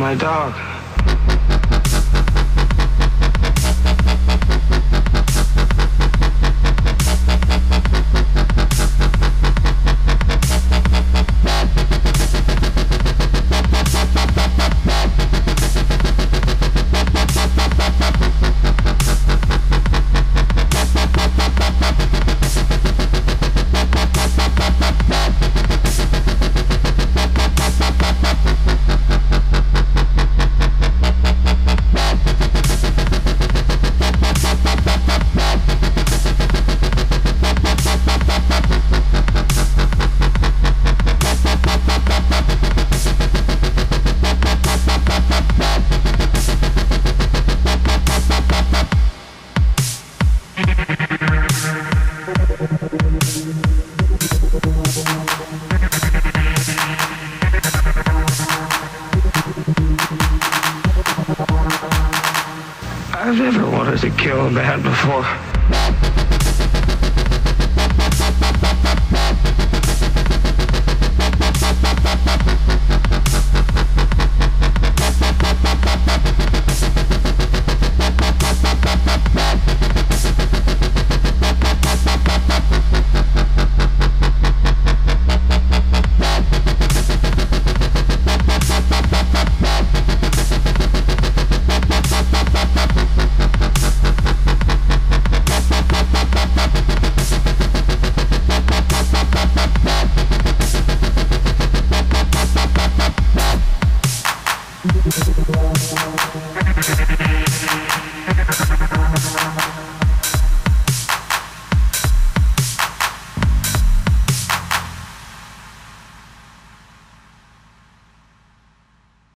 my dog. I've never wanted to kill a man before. Thank you.